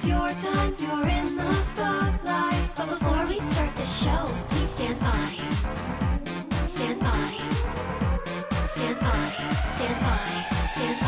It's your time, you're in the spotlight. But before we start the show, please stand by. Stand by. Stand by. Stand by. Stand By.